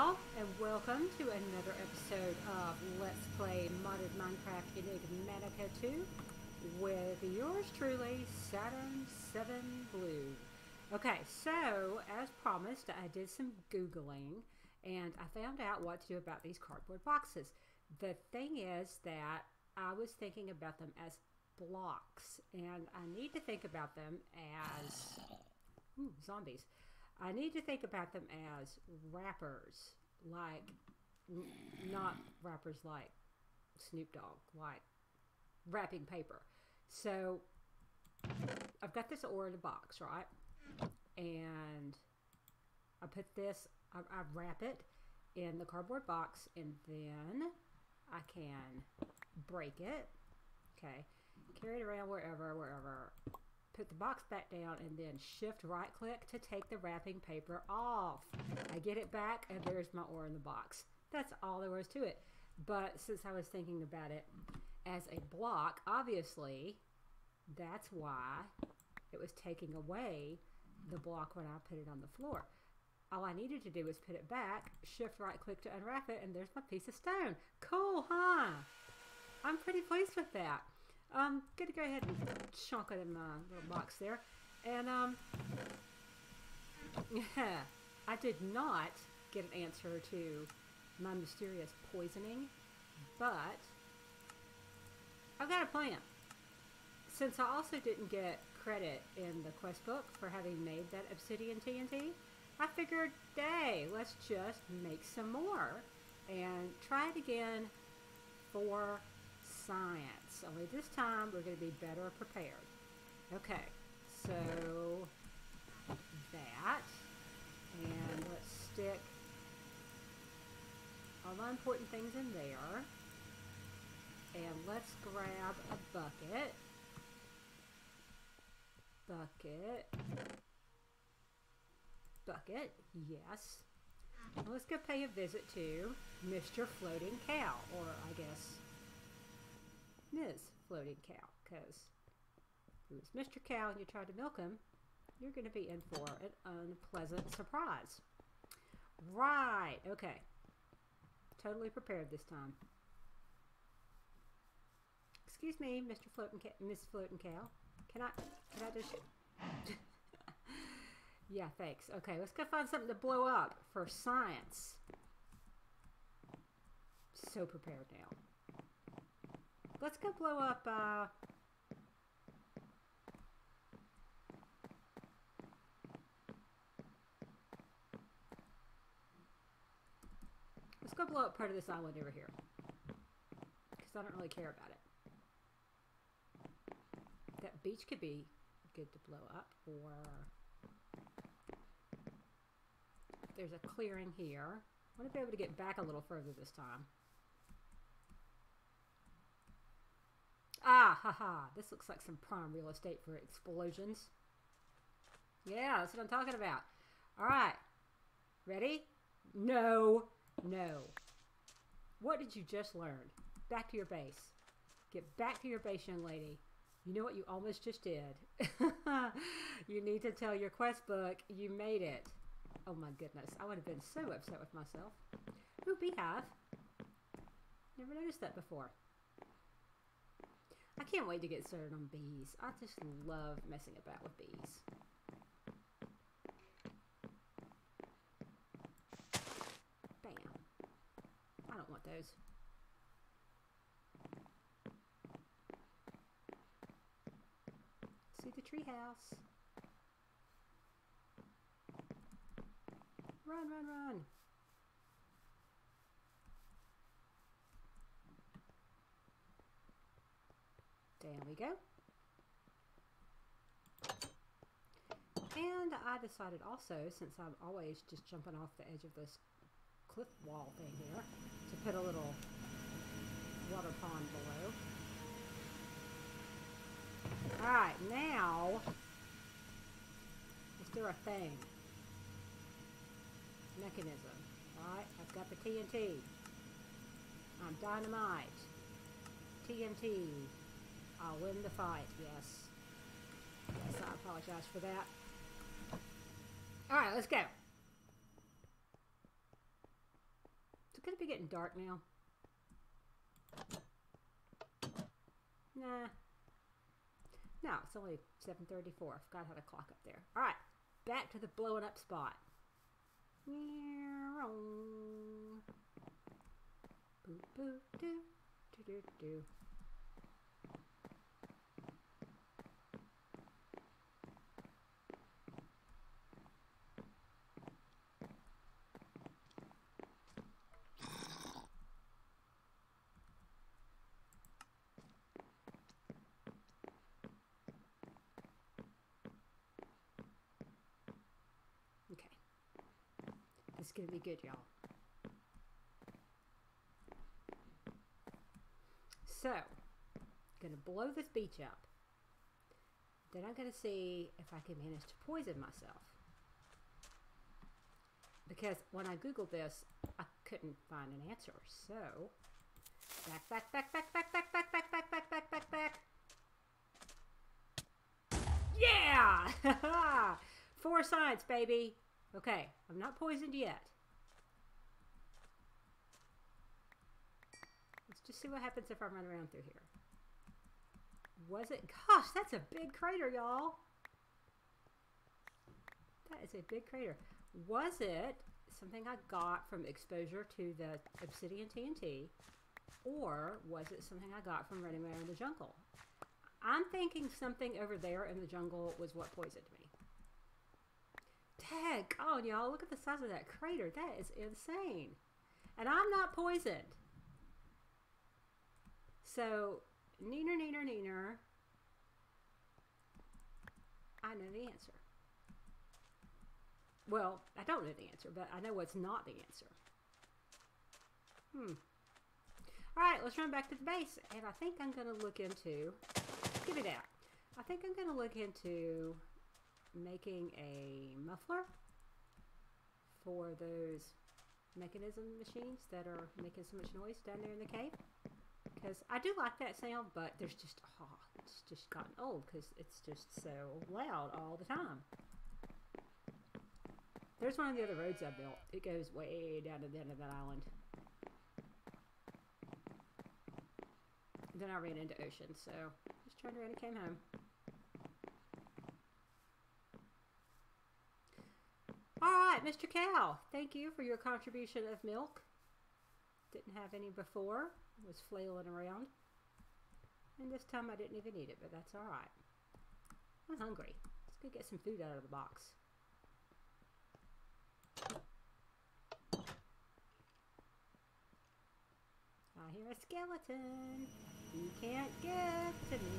and welcome to another episode of Let's Play Modded Minecraft Enigmatica 2 with yours truly, Saturn 7 Blue. Okay, so as promised, I did some Googling and I found out what to do about these cardboard boxes. The thing is that I was thinking about them as blocks, and I need to think about them as ooh, zombies. I need to think about them as wrappers, like not wrappers like Snoop Dogg, like wrapping paper. So I've got this ore in a box, right? And I put this, I, I wrap it in the cardboard box, and then I can break it. Okay, carry it around wherever, wherever put the box back down and then shift right click to take the wrapping paper off. I get it back and there's my ore in the box. That's all there was to it. But since I was thinking about it as a block, obviously that's why it was taking away the block when I put it on the floor. All I needed to do was put it back, shift right click to unwrap it, and there's my piece of stone. Cool, huh? I'm pretty pleased with that. Um, gonna go ahead and chunk it in my little box there. And, um, yeah, I did not get an answer to my mysterious poisoning, but I've got a plan. Since I also didn't get credit in the quest book for having made that obsidian TNT, I figured, hey, let's just make some more and try it again for science. Only this time we're going to be better prepared. Okay, so that. And let's stick all the important things in there. And let's grab a bucket. Bucket. Bucket, yes. Let's go pay a visit to Mr. Floating Cow, or I guess Ms. Floating Cow, because it was Mr. Cow and you tried to milk him, you're going to be in for an unpleasant surprise. Right, okay. Totally prepared this time. Excuse me, Mr. Floating Cow, Miss Floating Cow. Can I, can I just... yeah, thanks. Okay, let's go find something to blow up for science. So prepared now. Let's go blow up, uh... Let's go blow up part of this island over here. Because I don't really care about it. That beach could be good to blow up, or... There's a clearing here. I want to be able to get back a little further this time. Ah, haha. This looks like some prime real estate for explosions. Yeah, that's what I'm talking about. All right. Ready? No. No. What did you just learn? Back to your base. Get back to your base, young lady. You know what you almost just did? you need to tell your quest book you made it. Oh my goodness. I would have been so upset with myself. Ooh, beehive. Never noticed that before. I can't wait to get started on bees. I just love messing about with bees. Bam. I don't want those. See the treehouse. Run, run, run. There we go. And I decided also, since I'm always just jumping off the edge of this cliff wall thing here, to put a little water pond below. Alright, now, let's do our thing. Mekanism. Alright, I've got the TNT. I'm dynamite. TNT. I'll win the fight, yes. Yes, I apologize for that. Alright, let's go. It's going to be getting dark now. Nah. No, it's only 7.34. I forgot how to clock up there. All right, back to the blowing up spot. Boo, boo, do, do, do, do. Okay. This is to be good, y'all. So, to blow this beach up. Then I'm to see if I can manage to poison myself. Because when I Googled this, I couldn't find an answer. So, back, back, back, back, back, back, back, back, back, back, back, back, back. Yeah! Four science, baby. Okay, I'm not poisoned yet. Let's just see what happens if I run around through here. Was it? Gosh, that's a big crater, y'all. That is a big crater. Was it something I got from exposure to the obsidian TNT? Or was it something I got from running around the jungle? I'm thinking something over there in the jungle was what poisoned me. Dang on, y'all. Look at the size of that crater. That is insane. And I'm not poisoned. So, neener, neener, neener. I know the answer. Well, I don't know the answer, but I know what's not the answer. Hmm. Alright, let's run back to the base. And I think I'm going to look into... Give me that. I think I'm going to look into making a muffler for those Mekanism machines that are making so much noise down there in the cave. Because I do like that sound, but there's just, oh, it's just gotten old because it's just so loud all the time. There's one of the other roads I built. It goes way down to the end of that island. Then I ran into ocean, so just turned around and came home. Alright, Mr. Cow, thank you for your contribution of milk. Didn't have any before, was flailing around. And this time I didn't even eat it, but that's alright. I'm hungry. Let's go get some food out of the box. I hear a skeleton. You can't get to me.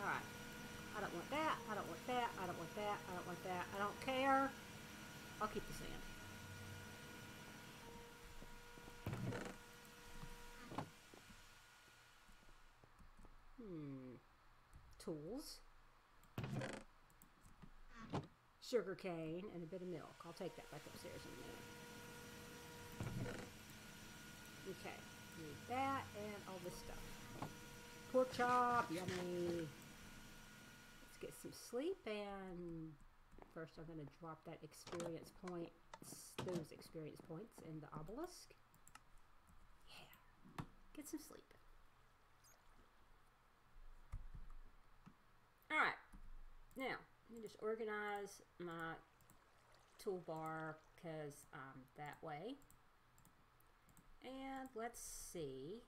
Alright. I don't want that. I don't want that. I don't want that. I don't want that. I don't care. I'll keep the sand. Hmm. Tools. Sugar cane and a bit of milk. I'll take that back upstairs in a minute. Okay. Need that and all this stuff. Pork chop. Yummy some sleep and first I'm going to drop that experience point, those experience points in the obelisk. Yeah, get some sleep. Alright, now let me just organize my toolbar because I'm that way. And let's see.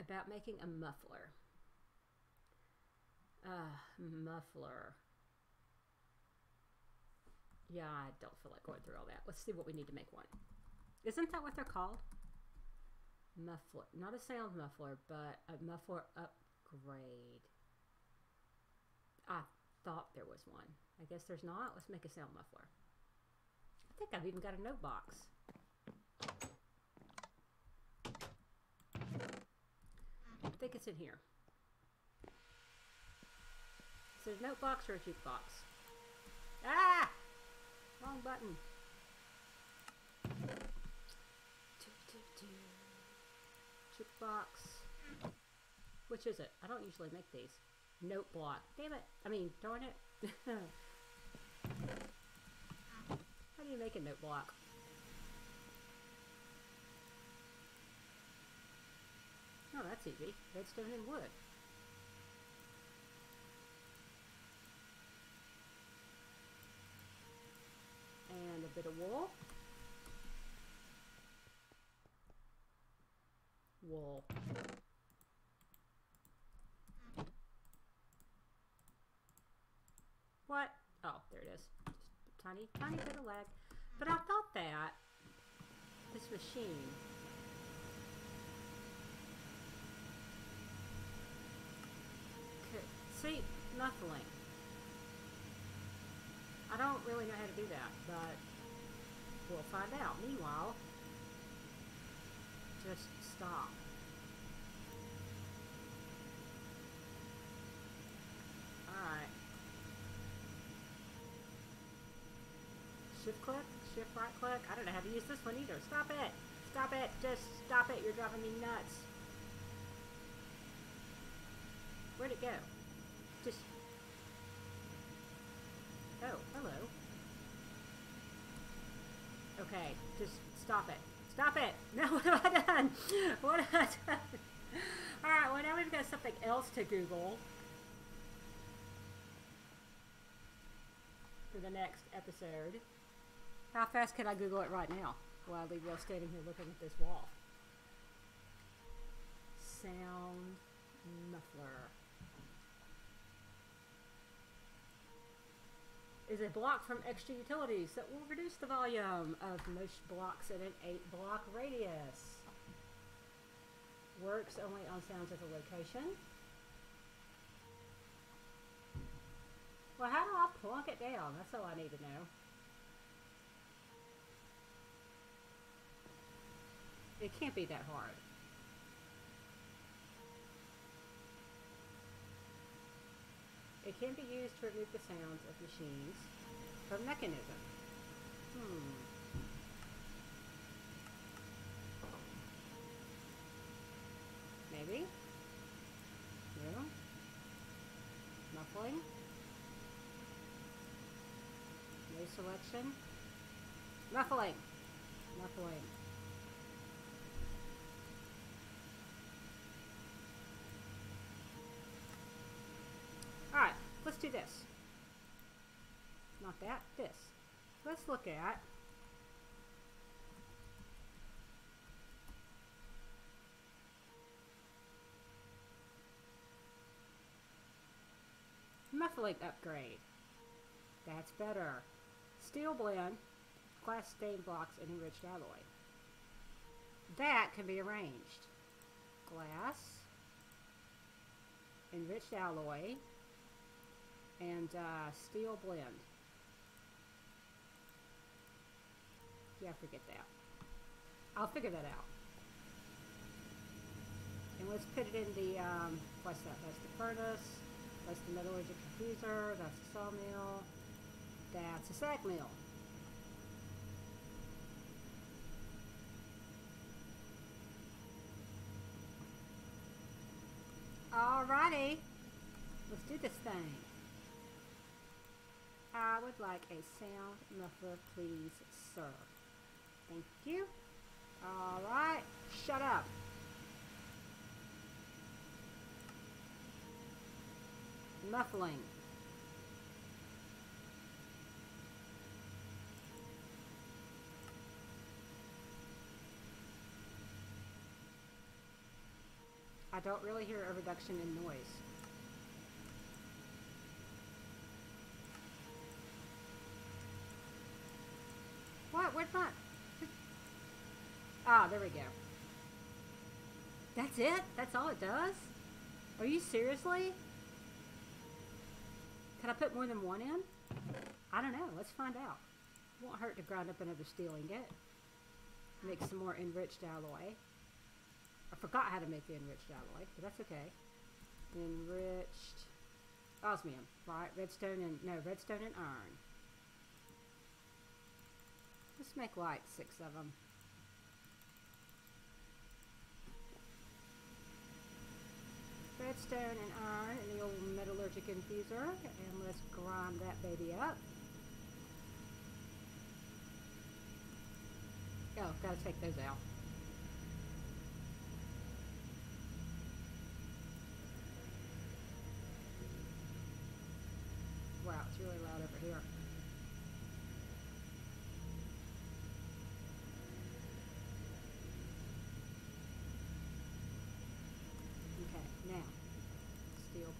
about making a muffler. Uh, muffler. Yeah, I don't feel like going through all that. Let's see what we need to make one. Isn't that what they're called? Muffler. Not a sound muffler, but a muffler upgrade. I thought there was one. I guess there's not. Let's make a sound muffler. I think I've even got a note box. I think it's in here. So there's note box or a jukebox? Ah! Wrong button. Jukebox. Which is it? I don't usually make these. Note block. Damn it. I mean, darn it. How do you make a note block? Oh, that's easy. Redstone and wood. And a bit of wool. Wool. What? Oh, there it is. Just a tiny, tiny bit of lag. But I thought that this machine could see muffling. I don't really know how to do that, but we'll find out. Meanwhile, just stop. Alright. Shift click, shift right click. I don't know how to use this one either. Stop it! Stop it! Just stop it! You're driving me nuts. Where'd it go? Just. Oh, hello. Okay, just stop it. Stop it! No, what have I done? What have I done? Alright, well now we've got something else to Google. For the next episode. How fast can I Google it right now? While I leave Will standing here looking at this wall. Sound muffler. Is a block from extra utilities that will reduce the volume of most blocks in an 8 block radius. Works only on sounds of a location. Well, how do I plunk it down? That's all I need to know. It can't be that hard. It can be used to remove the sounds of machines from Mekanism. Hmm. Maybe? No? Muffling? No selection? Muffling! Muffling. Alright, let's this. Not that, this. Let's look at muffling upgrade. That's better. Steel blend, glass stained blocks, and enriched alloy. That can be arranged. Glass, enriched alloy, and uh, steel blend. Yeah, forget that. I'll figure that out. And let's put it in the, um, what's that? That's the furnace. That's the metallurgic confuser. That's the sawmill. That's a SAG mill. Alrighty. Let's do this thing. I would like a sound muffler, please, sir. Thank you. Alright. Shut up. Muffling. I don't really hear a reduction in noise. What? Where's my... Ah, there we go. That's it? That's all it does? Are you seriously? Can I put more than one in? I don't know. Let's find out. Won't hurt to grind up another steel ingot. Make some more enriched alloy. I forgot how to make the enriched alloy, but that's okay. Enriched osmium, right? Redstone and, no, redstone and iron. Let's make like six of them. Redstone and iron in the old metallurgic infuser. And let's grind that baby up. Oh, gotta take those out.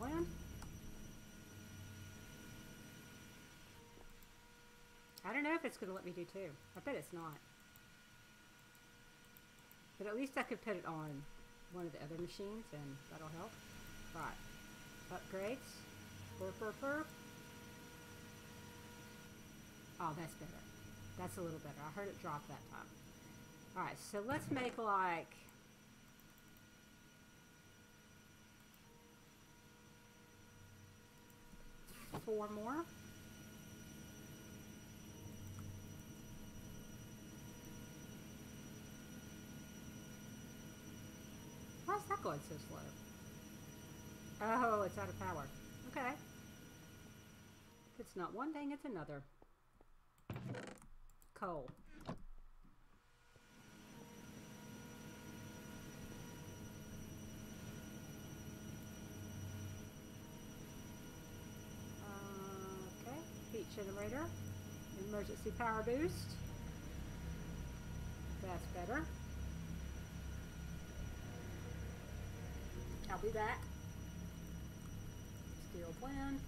Plan. I don't know if it's going to let me do two. I bet it's not. But at least I could put it on one of the other machines and that'll help. Right. Upgrades. Burp, burp, burp. Oh, that's better. That's a little better. I heard it drop that time. Alright, so let's make like... Four more. Why is that going so slow? Oh, it's out of power. Okay. If it's not one thing, it's another. Coal. Uh, okay, heat generator. Emergency power boost. That's better. I'll be back. Steel plan.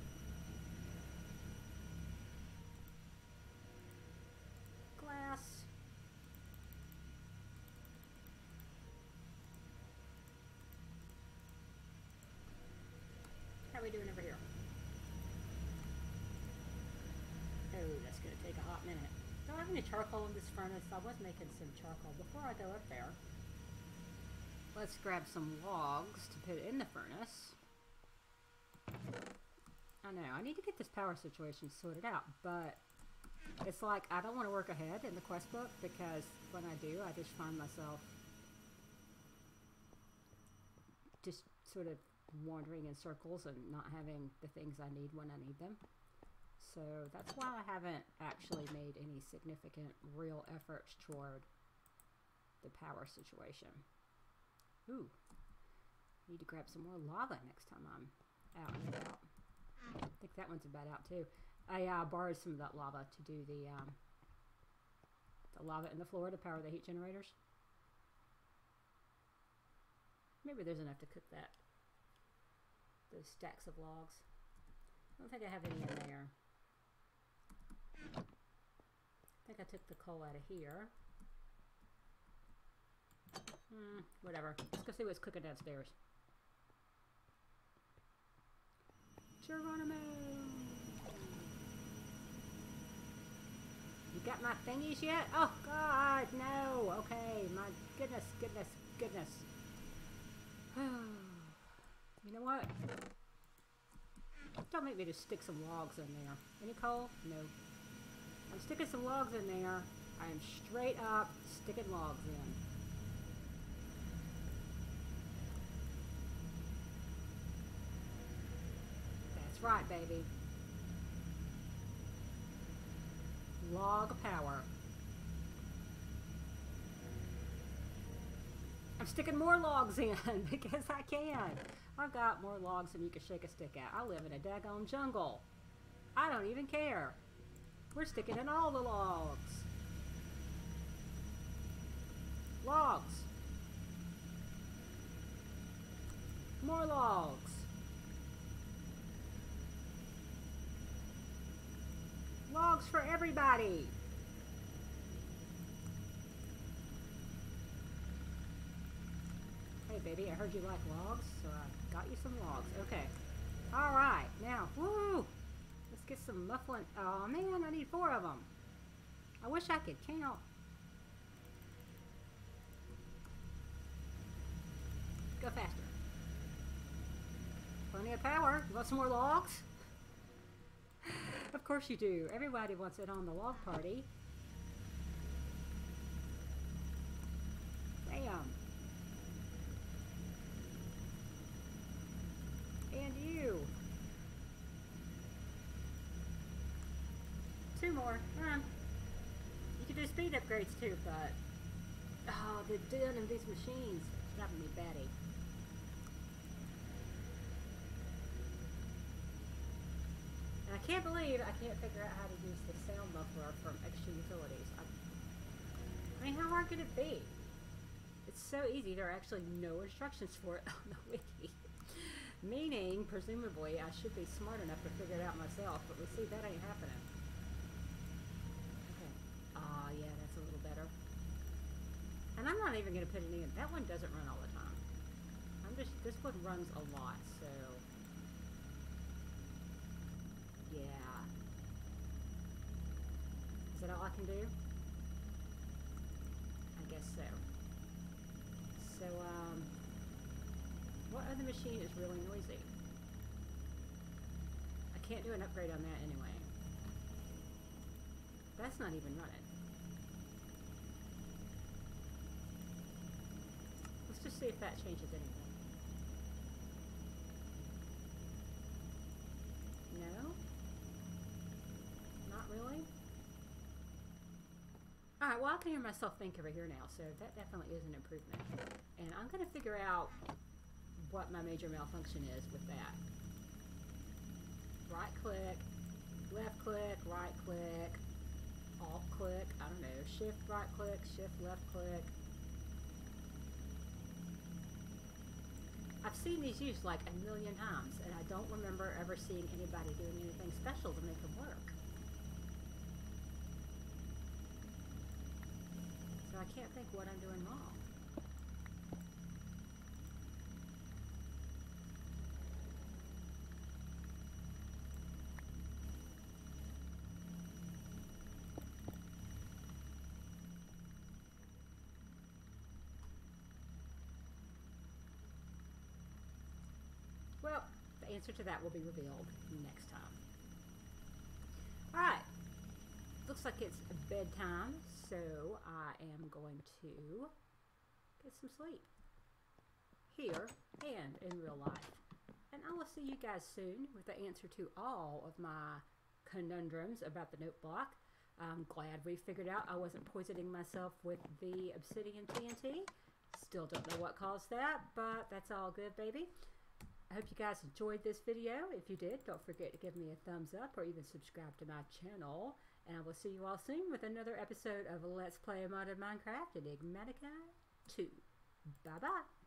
Glass. How are we doing over here? Oh, that's going to take a hot minute. Have any charcoal in this furnace? I was making some charcoal before I go up there. Let's grab some logs to put in the furnace. I know, I need to get this power situation sorted out, but it's like I don't want to work ahead in the quest book because when I do, I just find myself just sort of wandering in circles and not having the things I need when I need them. So that's why I haven't actually made any significant real efforts toward the power situation. Ooh, need to grab some more lava next time I'm out and about. I think that one's about out too. I uh, borrowed some of that lava to do the um, the lava in the floor to power the heat generators. Maybe there's enough to cook that. Those stacks of logs. I don't think I have any in there. I think I took the coal out of here. Hmm, whatever. Let's go see what's cooking downstairs. Geronimo! You got my thingies yet? Oh, God, no! Okay, my goodness, goodness, goodness. you know what? Don't make me just stick some logs in there. Any coal? No. I'm sticking some logs in there. I am straight up sticking logs in. That's right, baby. Log power. I'm sticking more logs in because I can. I've got more logs than you can shake a stick at. I live in a daggone jungle. I don't even care. We're sticking in all the logs. Logs. More logs. Logs for everybody. Hey baby, I heard you like logs, so I got you some logs. Okay. Alright, now, woo! Let's get some muffling. Oh man, I need four of them. I wish I could count. Go faster. Plenty of power. You want some more logs? of course you do. Everybody wants it on the log party. Bam. And you. Two more. Uh, you can do speed upgrades too, but Oh, the din of these machines. is driving me batty. And I can't believe I can't figure out how to use the sound muffler from extra utilities. I, I mean, how hard could it be? It's so easy. There are actually no instructions for it on the wiki. Meaning, presumably, I should be smart enough to figure it out myself, but we see that ain't happening. Okay. Ah, yeah, that's a little better. And I'm not even going to put any in. That one doesn't run all the time. I'm just, this one runs a lot, so. Yeah. Is that all I can do? I guess so. So, um, what other machine is really noisy? I can't do an upgrade on that anyway. That's not even running. Just see if that changes anything. No? Not really? Alright, well I can hear myself think over here now, so that definitely is an improvement. And I'm going to figure out what my major malfunction is with that. Right click, left click, right click, alt click, I don't know, shift right click, shift left click. I've seen these used like a million times and I don't remember ever seeing anybody doing anything special to make them work. So I can't think what I'm doing wrong. Answer to that will be revealed next time. Alright, looks like it's bedtime, so I am going to get some sleep here and in real life. And I will see you guys soon with the answer to all of my conundrums about the note block. I'm glad we figured out I wasn't poisoning myself with the obsidian TNT. Still don't know what caused that, but that's all good, baby. I hope you guys enjoyed this video. If you did, don't forget to give me a thumbs up or even subscribe to my channel. And I will see you all soon with another episode of Let's Play Modded Minecraft Enigmatica 2. Bye-bye.